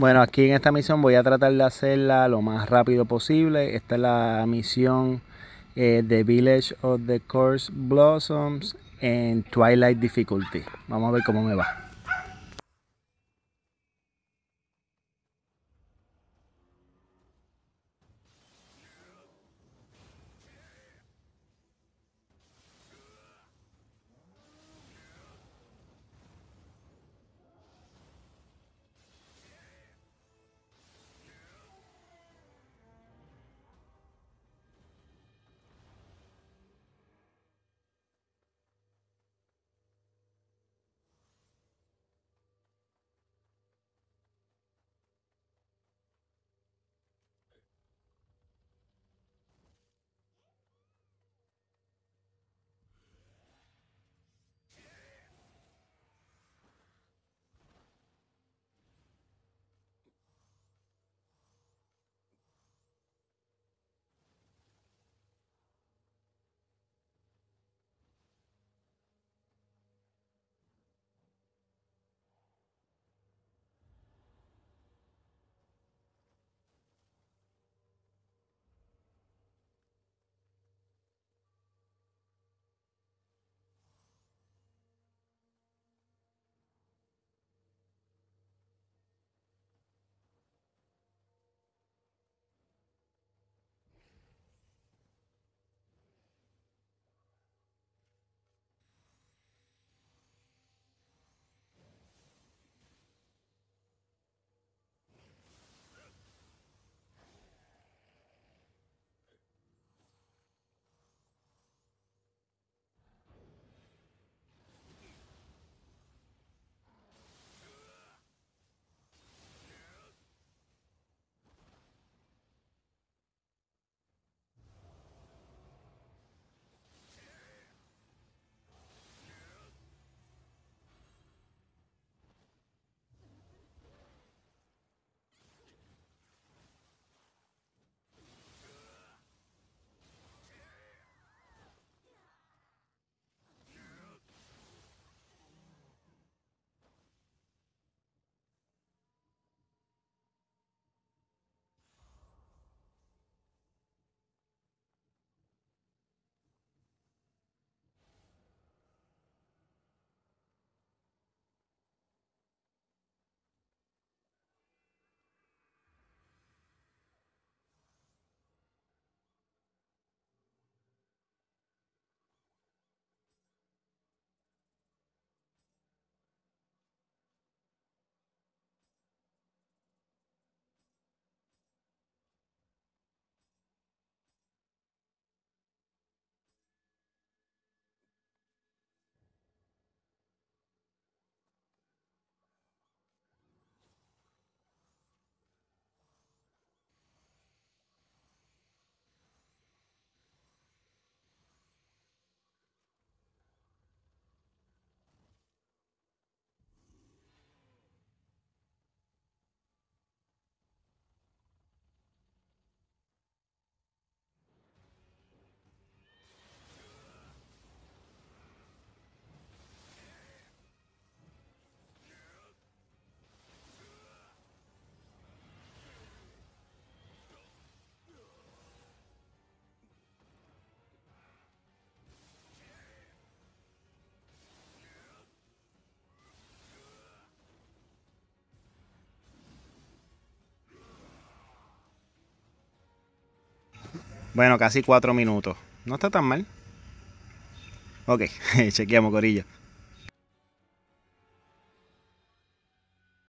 Bueno, aquí en esta misión voy a tratar de hacerla lo más rápido posible. Esta es la misión eh, The Village of the Course Blossoms en Twilight Difficulty. Vamos a ver cómo me va. Bueno, casi cuatro minutos. No está tan mal. Ok, chequeamos, Corillo.